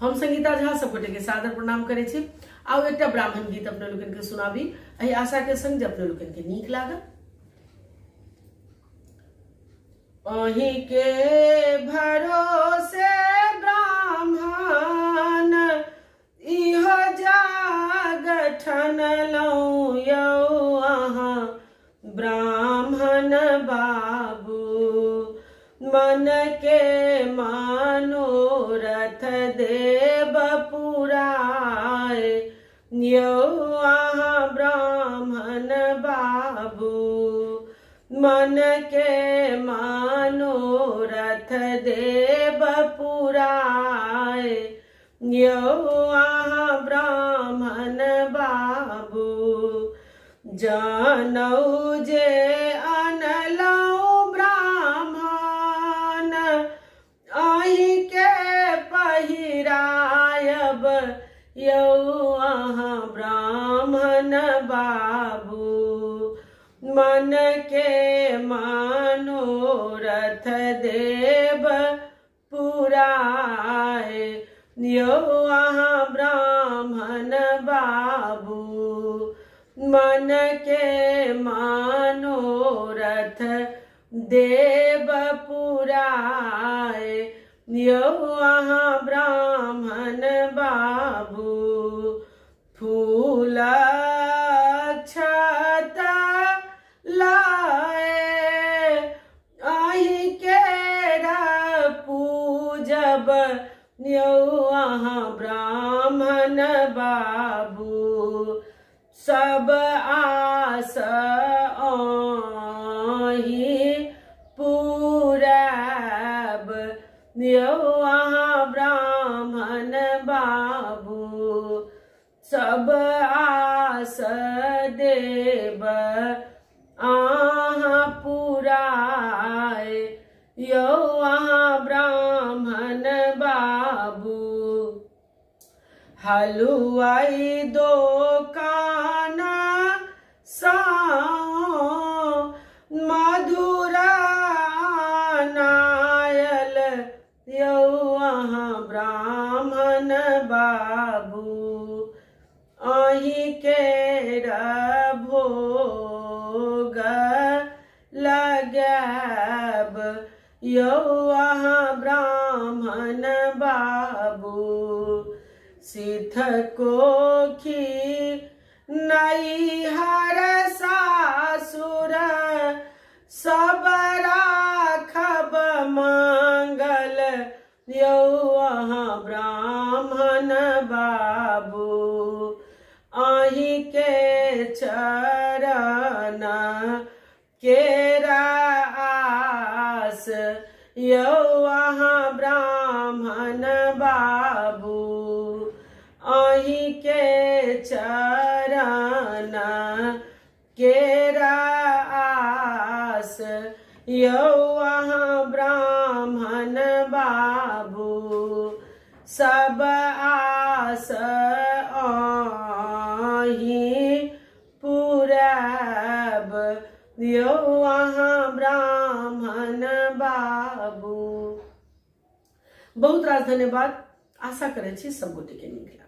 हम संगीता झा सबगोटे के सादर प्रणाम करे छी। एकटा ब्राह्मण गीत अपने लोगन के सुनाबी। एही आशा के संग जे अपने लोगन के नीक लागत। अही के भरोसे ब्राह्मण, इह जाग ठनलौं यौ अहाँ। ब्राह्मण मनोरथ देव पुराय यौ ब्राह्मण बाबू। मन के मनोरथ देव पुराय यौ ब्राह्मण बाबू। जानौ जे यौ अहाँ ब्राह्मण बाबू, मन के मनोरथ देव पुराए। यौ अहाँ ब्राह्मण बाबू, मन के मनोरथ देव पुराय यौ अहाँ ब्राह्मण बाबू फूल छत लाए। आही के पूजब यौ अहाँ ब्राह्मण बाबू सब आस आही अहाँ ब्राह्मण बाबू, सब आस देव आहाँ पुराय, यौ अहाँ ब्राह्मण बाबू। हलुआई दोकान साओ मधुरा बाबू अही के भोग लगब। यौ ब्राह्मण बाबू, सिद्ध कोखी नैहर सासुर। सब राखब मंगल। यौ ब्राह्मण बाबू चरण केरा आस, यौ अहाँ ब्राह्मण बाबू, अही के चरण केरा आस, यौ अहाँ ब्राह्मण बाबू, सब आस अही यौ अहाँ ब्राह्मण बाबू। बहुत रास धन्यवाद आशा करे सब गोटे के नीक